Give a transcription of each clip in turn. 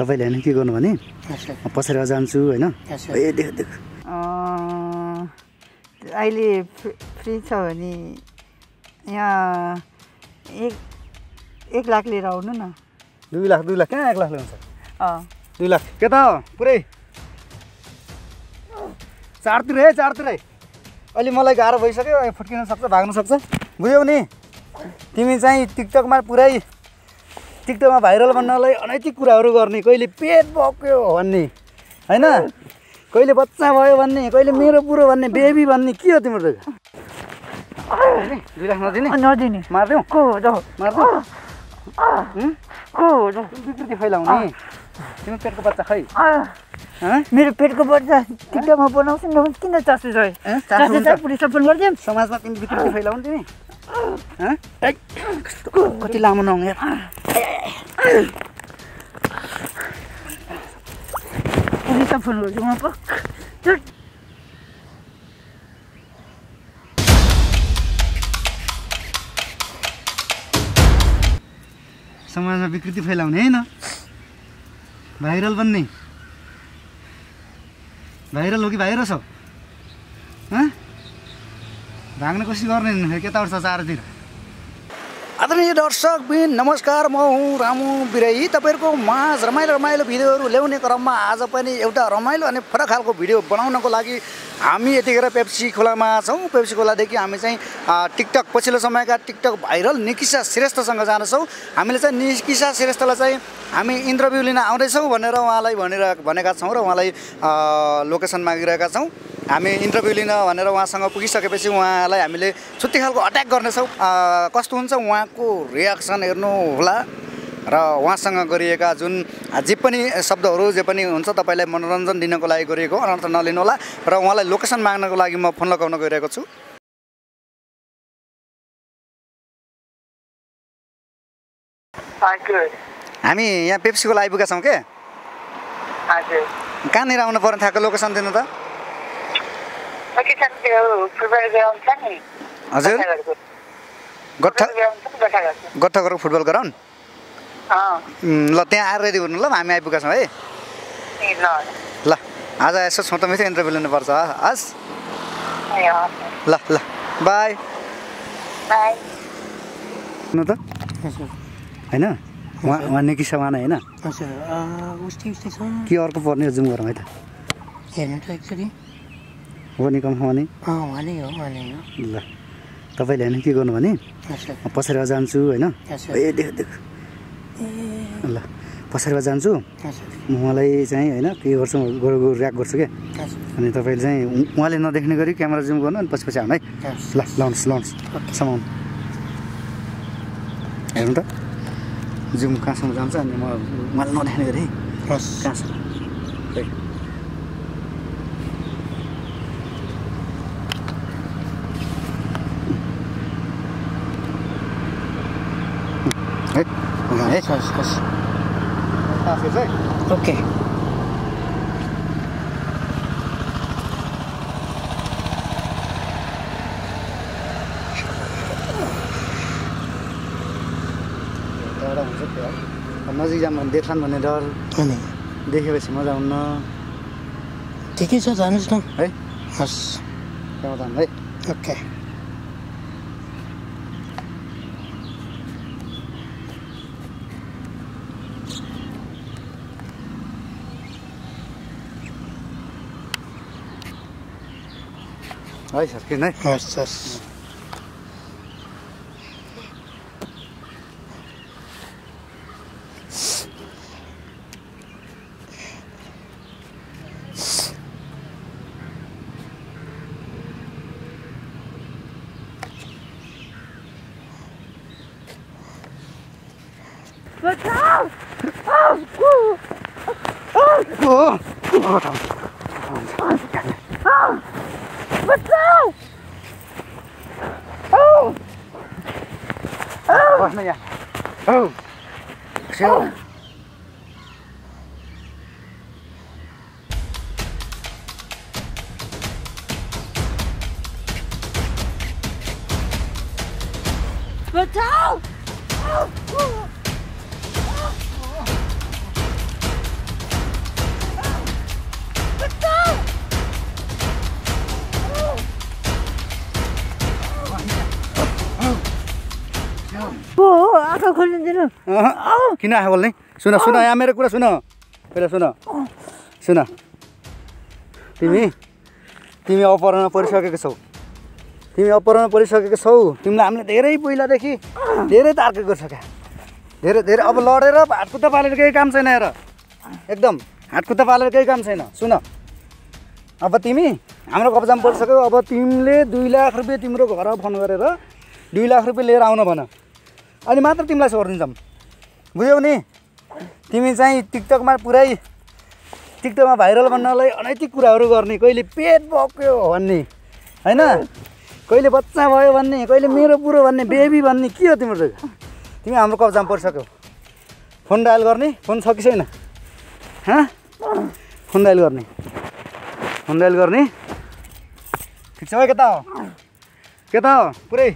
तपाईँले होइन के गर्नु भने? पछाडि जान्छु होइन? अच्छा। ए देख देख। अँ, अहिले फ्री छ भने यहाँ एक एक लाख लिएर आउनु न। दुई लाख दुई लाख। कहाँ एक लाख ल्याउँछ दुई लाख। के त पुरै। चारतिर है चारतिर है। अहिले मलाई गाह्रो भइसक्यो फुट्किन सक्छ भाग्न सक्छ। बुझ्यौ नि तिमी चाहिँ टिकटकमा पुरै टिकटकमा भाइरल बन्नलाई अनैतिक कुराहरू गर्ने कहिले पेट बक्यो भन्ने होइन? कहिले बच्चा भयो भन्ने कहिले मेरो बुढो भन्ने बेबी भन्ने के हो तिम्रो दुई लाख नदिने? नदिने। मारिदिउँ मारिदिउँ विकृति फैलाउने। तिमी पेटको बच्चा खै? मेरो पेटको बच्चा टिकटकमा बनाउँछु नि किन चासो छ? समाजमा तिमी विकृति फैलाउने तिमी। कति लामो पुलिसलाई फोन गर्छु म। समाजमा विकृति फैलाउने होइन भाइरल बन्ने भाइरल हो कि भाइरस हँ भाग्ने कोसिस गर्ने फेरि केताबाट छ चारतिर। आदरणीय दर्शकबिन नमस्कार म हुँ रामु बिराई तपाईँहरूको माझ रमाइलो रमाइलो भिडियोहरू ल्याउने क्रममा आज पनि एउटा रमाइलो अनि फरक खालको भिडियो बनाउनको लागि हामी यतिखेर पेप्सी खोलामा छौँ। पेप्सी खोलादेखि हामी चाहिँ टिकटक पछिल्लो समयका टिकटक भाइरल निकिसा श्रेष्ठसँग जानेछौँ हामीले चाहिँ निकिसा श्रेष्ठलाई चाहिँ हामी इन्टरभ्यू लिन आउँदैछौँ भनेर उहाँलाई भनेर भनेका छौँ र उहाँलाई लोकेसन मागिरहेका छौँ। हामी इन्टरभ्यू लिन भनेर उहाँसँग पुगिसकेपछि उहाँलाई हामीले छुट्टी खालको अट्याक गर्नेछौँ। कस्तो हुन्छ उहाँको रियाक्सन हेर्नु होला र उहाँसँग गरिएका जुन जे पनि शब्दहरू जे पनि हुन्छ तपाईँलाई मनोरञ्जन दिनको लागि गरिएको अनर्थ नलिनु होला र उहाँलाई लोकेसन माग्नको लागि म फोन लगाउन गइरहेको छु। हामी यहाँ पेप्सीको आइपुगेका छौँ के? कहाँनिर आउनु पर्ने थाहा लोकेसन दिनु त लोकेसन त्यो फुटबल ग्राउन्ड छ नि हजुर। गट्ठा फुटबल ग्राउन्ड छ नि गट्टाघरको। गट्ठाघरको फुटबल ग्राउन्ड अँ। उम्, ल त्यहाँ आएर रेडी हुनु ल हामी आइपुगेका छौँ है। ल। ल आज यसो छोटो मिठो इन्टरभ्यू लिनुपर्छ हस्। ल ल बाई। हुनु त? होइन? उहाँ उहाँ निकी समान होइन? अच्छा उस्तै उस्तै छ। के अर्को पर्ने जुम गरौँ है त? हो ल तपाईँले होइन के गर्नु भने? पछाडि जान्छु होइन? ए देख देख। ल पछाडि जान्छु। म उहाँलाई चाहिँ होइन के गर्छु गएर गएर ऱ्याक गर्छु क्या अनि तपाईँले चाहिँ उहाँले नदेख्ने गरी क्यामेरा जुम गर्नु अनि पछि पछि आउनु है हस् ल लाउनुहोस् लाउनुहोस्। समाउनु हेर्नु त। जुम कहाँसम्म जान्छ अनि म उहाँले नदेख्ने गरी है हस् कहाँसम्म है है है है ओके एउटा हुन्छ त्यो अब नजिक जानु भने देख्छन् भन्ने डर अनि देखेपछि मजा हुन्न ठिकै छ जानुहोस् न है हस् はい、借金ね。よしよし。Look out! Oh, oh, oh, oh, oh, oh, oh, oh, oh, oh, oh, oh, है हस् हस् बस्नु यहाँ औ स्याउ खोलिदिनु अहँ, किन आएको बोल्ने? सुन सुन यहाँ मेरो कुरा सुन। पहिला सुन। सुन। तिमी तिमी अपहरणमा परिसकेको छौ। तिमी अपहरणमा परिसकेको छौ। तिमीलाई हामीले धेरै पहिलादेखि धेरै तार्केको गरिसक्यो धेरै धेरै। अब लडेर हातखुट्टा पालेर केही काम छैन हेर। एकदम हातखुट्टा पालेर केही काम छैन। सुन। अब तिमी हाम्रो कब्जामा परिसक्यो। अब तिमीले दुई लाख रुपियाँ तिम्रो घर फोन गरेर दुई लाख रुपियाँ लिएर आउन भन। अनि मात्र तिमीलाई छोडिदिन्छौँ बुझ्यौ नि तिमी चाहिँ टिकटकमा पुरै टिकटकमा भाइरल बन्नलाई अनैतिक कुराहरू गर्ने कहिले पेट बक्यो भन्ने होइन? कहिले बच्चा भयो भन्ने कहिले मेरो बुढो भन्ने बेबी भन्ने के हो तिम्रो तिमी हाम्रो कब्जामा परिसक्यौ। फोन डायल गर्ने फोन छ कि छैन? फोन डायल गर्ने। फोन डायल गर्ने। ठिक छ है के त हो? के त हो? पुरै।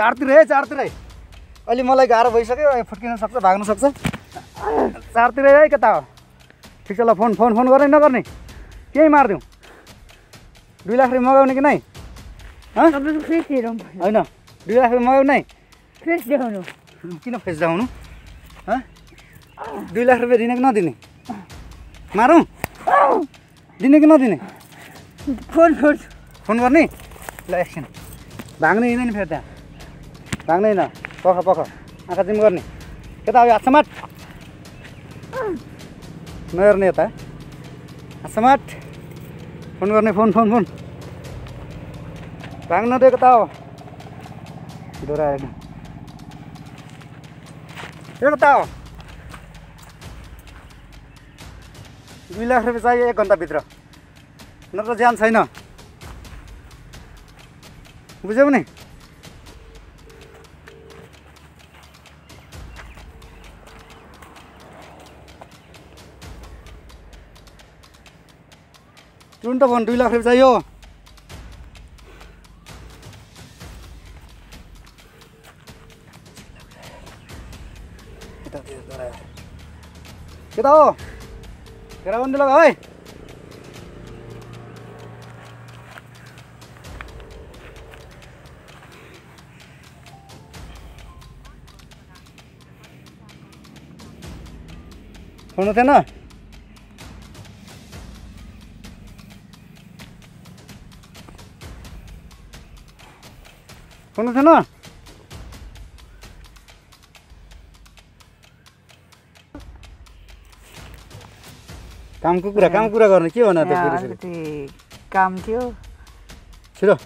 चारतिर है चारतिर है। अहिले मलाई गाह्रो भइसक्यो फुट्किन सक्छ भाग्न सक्छ। चारतिर है के त हो ठिक छ ल फोन फोन फोन गर्ने नगर्ने। केही मारिदिउँ। दुई लाख रुपियाँ मगाउने कि नै? होइन दुई लाख रुपियाँ मगाउने नै। फेस देखाउनु। किन फेस देखाउनु? हँ? दुई लाख रुपियाँ दिने कि नदिने? मारौँ? दिने कि नदिने? Phone phone. फोन गर्ने? ल एकछिन। भाग्ने होइन नि फेरि त्यहाँ? भाग्ने होइन पख पख। आँखा जिम गर्ने। यता अब हातसमाट नहेर्ने यता। हातसमाट फोन गर्ने फोन फोन फोन। भाग्न दिएको त हो। डोराएर यो त हो। दुई लाख रुपियाँ चाहियो एक घन्टाभित्र। नत्र ज्यान छैन। बुझ्यौ नि? तुरन्त फोन दुई लाख रुपियाँ चाहियो के त हो घेराबन्दी लगा है सुन्नु थिएन सुन्नु थिएन कामको कुरा कामको कुरा गर्ने के भन त अलिकति काम थियो छिटो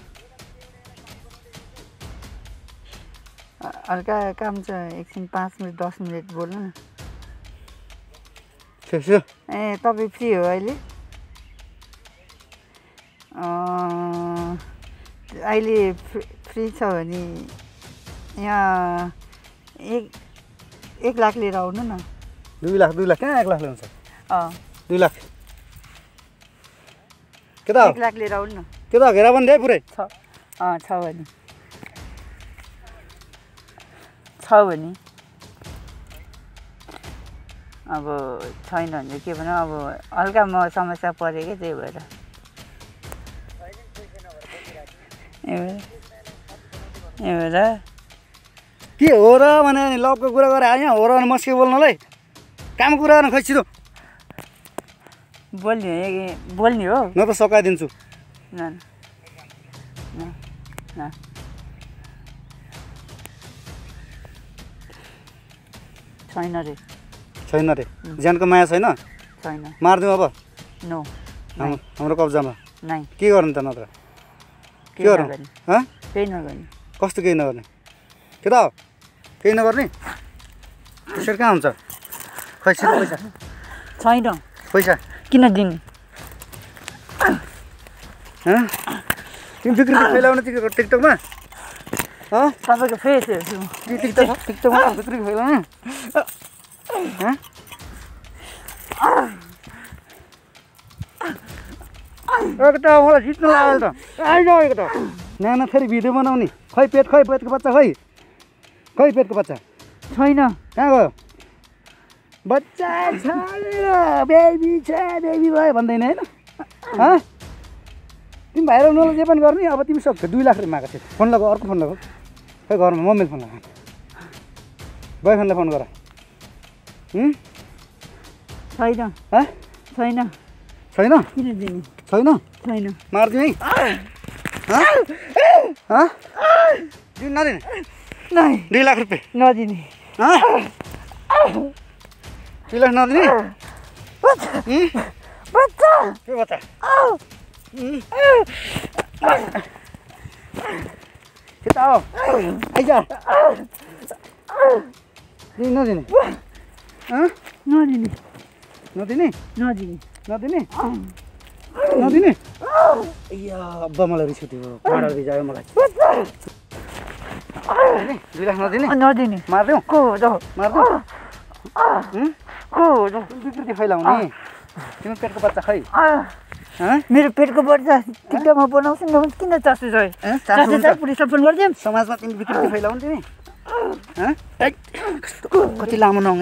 हल्का काम छ एकछिन पाँच मिनट दस मिनट बोल्नु न ए तपाईँ फ्री हो अहिले अहिले फ्री- छ भने यहाँ एक एक लाख लिएर आउनु न। दुई लाख दुई लाख कहाँ एक लाख ल्याउँछ दुई लाख। के त एक लाख लिएर आउनु न। के त घेराबन्दी है पुरै। छ। अँ छ भने। छ भने। अब छैन भने के भनौँ अब हल्का म समस्या पऱ्यो क्या त्यही भएर। ए भएर ए भएर के हो र भने नि लभको कुरा गरेर आयो यहाँ हो र भने मस्के बोल्नलाई काम कुरा गर्न खै छिटो बोल्ने हो बोल्ने हो? न त सकाइदिन्छु। छैन रे। छैन रे। ज्यानको माया छैन? छैन। मारिदिउँ अब। नो। हाम्रो कब्जामा। के गर्नु त नत्र? के केही गरौँ नगर्ने? हँ? केही नगर्ने। कस्तो केही नगर्ने। के त केही नगर्ने? त्यसरी कहाँ हुन्छ? खै पैसा। छैन। पैसा। किन दिने? हँ? तिमी बिक्री फैलाउने टिक टिकटकमा? हँ? तपाईँको फेस हेर्छु टिक- टिकटक टिकटकमा बिक्री फैलाउने हँ? एक त मलाई जित्नु लाग्यो त। आइज एक त। नाना फेरि भिडियो बनाउने। खै पेट खै पेटको बच्चा खै खै पेटको बच्चा। छैन। कहाँ गयो? बच्चा छ बेबी छ बेबी भयो भन्दैन होइन। हँ तिमी भाइरल नले जे पनि गर्ने अब तिमी सक्छौ दुई लाख रुपियाँ मागेको थियो। फोन लगाऊ अर्को फोन लगाऊ। खै घरमा मम्मीले फोन लगाएन। बोयफ्रेन्डलाई फोन गर। हुँ? छैन? छैन। छैन? किन दिने? छैन? छैन। मारिदिउँ है? दिनु नदिने? दुई लाख रुपियाँ नदिने? दुई लाख नदिने? के बच्चा? हुँ? यता हो आइज दिनु नदिने? नदिने। नदिने? नदिने। नदिने? नदिने? या अब्बा मलाई रिस उठ्यो। पाडा भिजायो मलाई? दुई लाख नदिने? नदिने। मारिदिउँ? को हुँ? को विकृति फैलाउने। तिम्रो पेटको बच्चा खै? मेरो पेटको बच्चा टिकटकमा बनाउँछु न किन चासो छ? हँ? चासो? छ? पुलिसलाई फोन गरिदिउँ। समाजमा तिमी विकृति फैलाउने तिमी। कति लामो नहुँ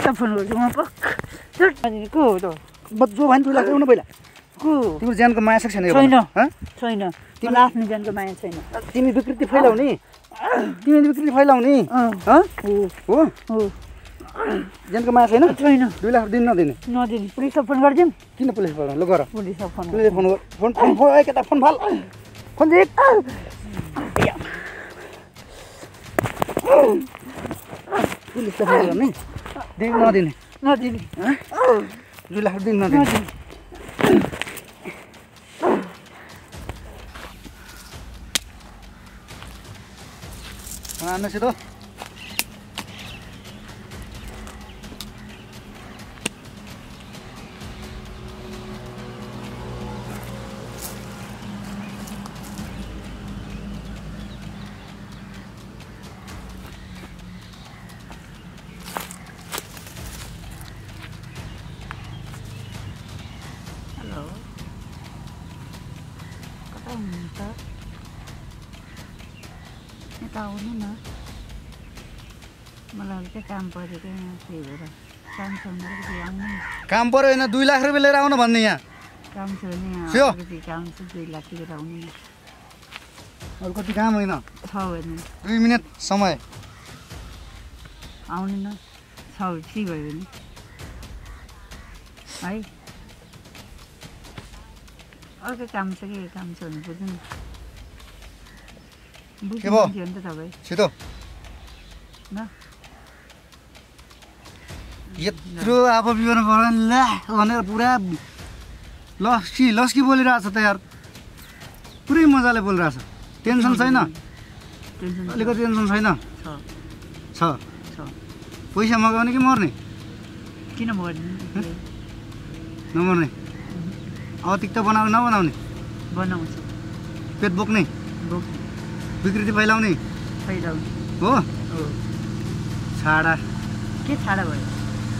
पुलिसलाई फोन गर्छु म पक्क को हो त? बज्जो भयो नि दुई लाख ल्याउनु पहिला। को? तिम्रो ज्यानको माया नि छैन हँ? छैन। मलाई आफ्नो ज्यानको माया छैन। तिमी विकृति फैलाउने। तिमी विकृति फैलाउने। हँ? हो। ज्यानको माया छैन? छैन। दुई लाख दिन नदिने। नदिने। पुलिसलाई फोन गरिदिउँ। किन पुलिस बोलाउनु ल गर। पुलिसलाई फोन पुलिसले फोन गर फोन फोन फोन केटा फोन फाल। फोन दे पुलिसले फोन गर्ने दिन नदिने। नदिने। लाख दिन नदिने। त हेलो कता हुनुहुन्छ यता आउनु न मलाई अलिकति काम परेको यहाँ त्यही भएर काम छ काम पऱ्यो होइन दुई लाख रुपियाँ लिएर आउनु भन्ने यहाँ काम छ भने काम छ दुई लाख लिएर आउनु अरू कति काम होइन छ भने दुई मिनट समय आउनु न छ फ्री भयो भने है अर्को काम छ के काम छ भने बुझ्नु न? बुझ्नु नि त तपाईँ छिटो ल यत्रो अब विवरण पऱ्यो नि ला भनेर पुरा लस्की लस्की बोलिरहेछ त यार पुरै मजाले बोलिरहेछ टेन्सन छैन। अलिकति टेन्सन छैन छ पैसा मगाउने कि मर्ने किन मर्ने नमर्ने अब तिक्त बनाउने नबनाउने? बनाउँछु। पेट बोक्ने? बोक विकृति फैलाउने? फैलाउने। हो? हो। छाडा। के छाडा भयो?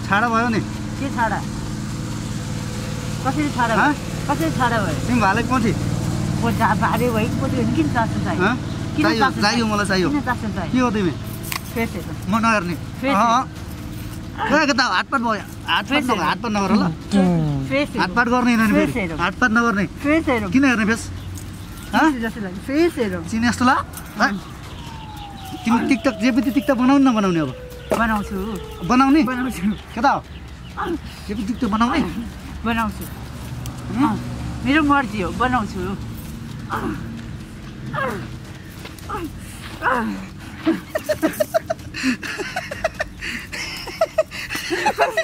छाडा भयो नि। के छाडा? कसरी छाडा? भयो? कसरी छाडा भयो? तिमी भाले पछि भारे भयो पछि भने किन चासो चाहियो? किन मलाई किन चासो के हो तिमी? म भयो? नगर ल हातपात गर्ने हातपात नगर्ने? किन हेर्ने फेस? हँ? जस्तो लाग्यो। फेस हेरौँ चिने जस्तो ला? तिमी टिकटक जेपिटी टिकटक बनाउने नबनाउने अब। बनाउँछु। बनाउने? बनाउँछु। के त हो जेपिटी टिकटक बनाउने? बनाउँछु। मेरो मर्जी हो बनाउँछु कस्तो हाँसिरहेको छ, कस्तो मिठो किन हाँस्नु?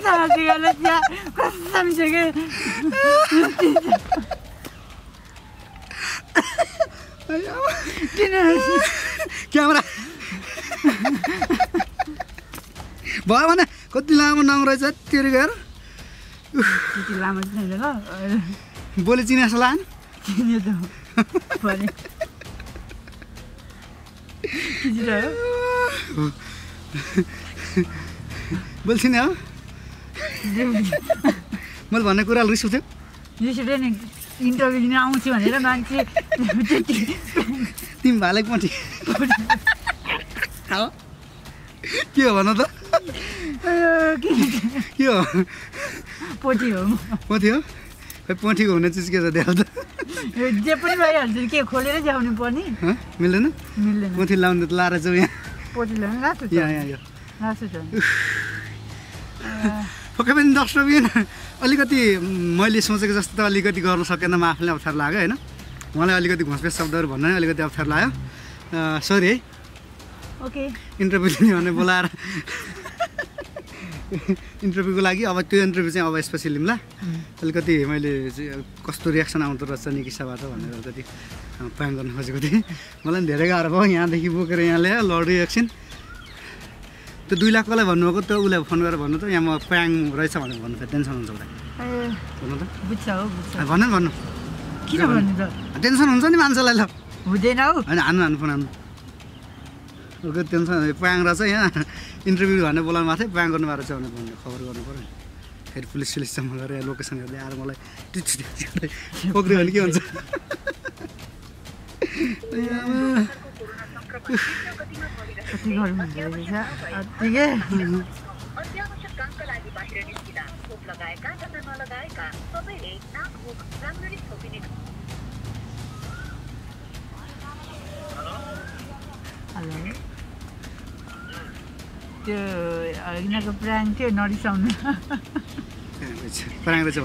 क्यामेरा भयो भने कति लामो नङ रहेछ तेरो घर त्यति लामो बोली चिने जस्तो लाग्यो किन त भने खिचिरह्यो बोली चिने हो मैले भन्ने कुराले रिस उठ्यो। यसरी नि। इन्टरभ्यू दिन आउँछु भनेर मान्छे तिमी भाले पछि हो? के हो भन त। के हो? पछि हो को थियो खै पोठीको हुने चिज के छ देखाउ त जे पनि भइहाल्छ के खोलेर ल्याउनु पर्ने। हँ? मिल्दैन? मिल्दैन। पोथी लाउनु त लाएर चाहिँ यहाँ। पछि ल्याउनु लासु छ। यहाँ यहाँ यो लासु छ। पक्कै पनि दर्शकबिन अलिकति मैले सोचेको जस्तो त अलिकति गर्न सकेन म आफूलाई अप्ठ्यारो लाग्यो होइन? मलाई अलिकति घोसपेस शब्दहरू भन्न नै अलिकति अप्ठ्यारो लाग्यो। सरी है। ओके। इन्टरभ्यू लिने भने बोलाएर। इन्टरभ्यूको लागि अब त्यो इन्टरभ्यू चाहिँ अब यसपछि लिउँला अलिकति मैले कस्तो रियाक्सन आउँदो रहेछ निकिसाबाट भनेर अलिकति प्लान गर्न खोजेको थिएँ। मलाई पनि धेरै गाह्रो भयो यहाँदेखि बोकेर यहाँ ल्यायो लड्यो एकछिन। त्यो दुई लाख कसलाई भन्नुभएको त्यो उसलाई फोन गरेर भन्नु त यहाँ म प्याङ रहेछ भनेर भन्नु फेरि टेन्सन हुन्छ उसलाई। भन्नु भन्नु नि भन्नु। किन भन्नु त? टेन्सन हुन्छ नि मान्छेलाई ल। हुँदैन हौ। होइन हान्नु हान्नु फोन हान्नु। उसको टेन्सन प्याङ रहेछ यहाँ। इन्टरभ्यू भनेर बोलाउनु भएको थियो प्याङ गर्नु भएको रहेछ भनेर भन्नु। खबर गर्नु पऱ्यो। नि फेरि पुलिस सुलिस जम्मा गरेर लोकेसन हेर्दै आएर मलाई पक्रियो भने के हुन्छ? कति गर्नु हुँदो रहेछ छोपिने हेलो त्यो यिनीहरूको प्लान थियो नरिसाउनु प्याङ रहेछ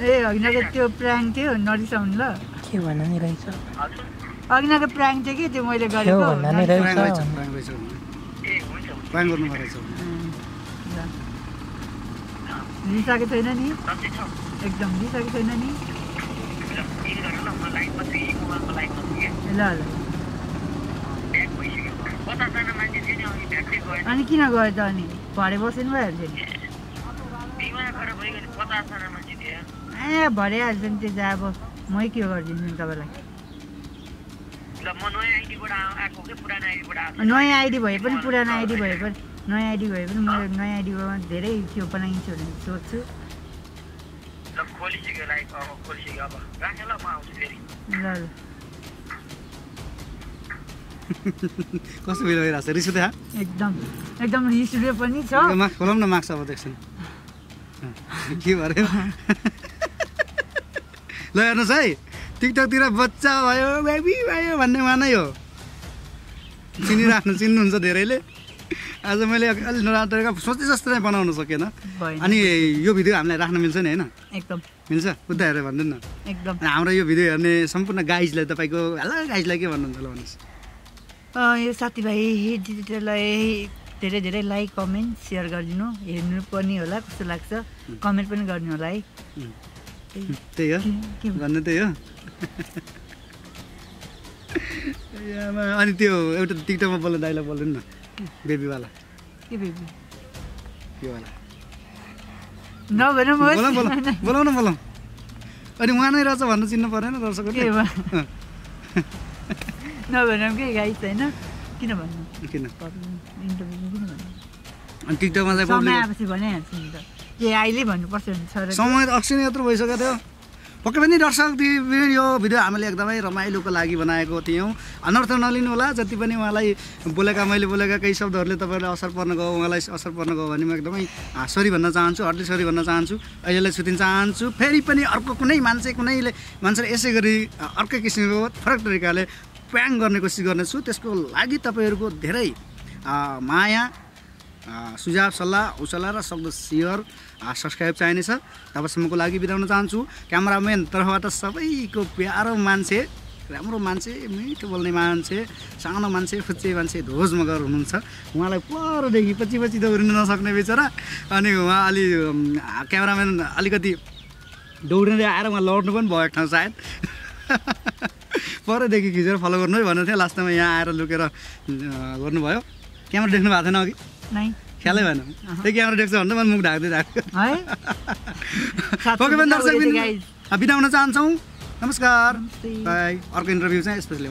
ए अघिनाको त्यो प्राङ थियो नरिसाउनु ल के भन्नु नि रहेछ अघिनाको प्राङ थियो कि? त्यो मैले गरेको। लिइसकेको छैन नि? एकदम लिइसकेको छैन नि? ल ल। अनि किन गयो त अनि? भरे बस्नु भइहाल्छ नि ए भरे हाल्छ नि त्यो चाहिँ अब मै के गरिदिन्छु नि तपाईँलाई? नयाँ आइडी भए पनि पुरानो आइडी भए पनि नयाँ आइडी भए पनि म नयाँ आइडीमा धेरै त्यो बनाइन्छ भने सोध्छु। ल ल कस्तो फिल भइरहेको छ? रिस उठ्यो एकदम एकदम रिस उठ्यो पनि छ। मार्क्स खोलाउँ न मार्क्स अब देख्छन् के भयो ल हेर्नुहोस् है। टिकटकतिर बच्चा भयो बेबी भयो भन्ने मानै हो। चिनिराख्नु चिन्नुहुन्छ धेरैले। आज मैले अलि नराम्रो सोचे जस्तो चाहिँ बनाउन सकेन। अनि यो भिडियो हामीलाई राख्न मिल्छ नि होइन? एकदम। मिल्छ? उता हेरेर भनिदिनु न। एकदम। हाम्रो यो भिडियो हेर्ने सम्पूर्ण गाइजलाई तपाईँको हेलो गाइजलाई के भन्नुहुन्छ ल भन्नुहोस्। यो साथीभाइ दिदीलाई धेरै धेरै लाइक कमेन्ट सेयर गरिदिनु। हेर्नु पनि होला कस्तो लाग्छ। कमेन्ट पनि गर्नु होला है। त्यही- हो भन्नु त्यही हो आमा, अनि त्यो एउटा टिकटकमा बोल्ने डाइलग बोल्नु न बेबीवाला के बेबी त्योवाला नभन बोलाउँ अनि उहाँ नै रहेछ भन्नु चिन्नु परेन दर्शकहरूले भा- नभन के गाई छैन किन भन्नु किन इन्टरभ्यू किन भन्नु अनि टिकटकमा चाहिँ भनिहाल्छु नि त ए अहिले भन्नुपर्छ समय त नै यत्रो भइसकेको थियो। पक्कै पनि दर्शक दिदी यो भिडियो हामीले एकदमै रमाइलोको लागि बनाएको थियौँ। अनर्थ नलिनु होला। जति पनि उहाँलाई बोलेका मैले बोलेका केही शब्दहरूले तपाईँलाई असर पर्न गयो उहाँलाई असर पर्न गयो भने म एकदमै सरी भन्न चाहन्छु हर्ली सरी भन्न चाहन्छु। अहिलेलाई छुटिन चाहन्छु। फेरि पनि अर्को कुनै मान्छे कुनैले मान्छेले यसै गरी अर्कै किसिमको फरक तरिकाले प्याङ गर्ने कोसिस गर्नेछु। त्यसको लागि तपाईँहरूको धेरै माया सुझाव सल्लाह हौसला र सक्दो सेयर सब्सक्राइब चाहिनेछ तबसम्मको लागि बिताउन चाहन्छु। क्यामराम्यान तर्फबाट सबैको प्यारो मान्छे राम्रो मान्छे मिठो बोल्ने मान्छे सानो मान्छे फुच्चे मान्छे धोज मगर हुनुहुन्छ। उहाँलाई परदेखि पछि पछि दौडिन नसक्ने बिचरा। अनि उहाँ अलि क्यामराम्यान अलिकति दौडिँदै आएर उहाँ लड्नु पनि भयो एक ठाउँ सायद। परदेखि खिचेर फलो गर्नु है भनेको थियो। लास्टमा यहाँ आएर लुकेर गर्नुभयो। क्यामेरा देख्नु भएको थिएन अघि? ख्यालै भएन। त्यही क्यामेरा देख्छ भन्दा मैले मुख ढाक्दै पक्कै पनि दर्शक गाइस बिताउन चाहन्छौँ। नमस्कार। बाई। अर्को इन्टरभ्यू चाहिँ यसपछि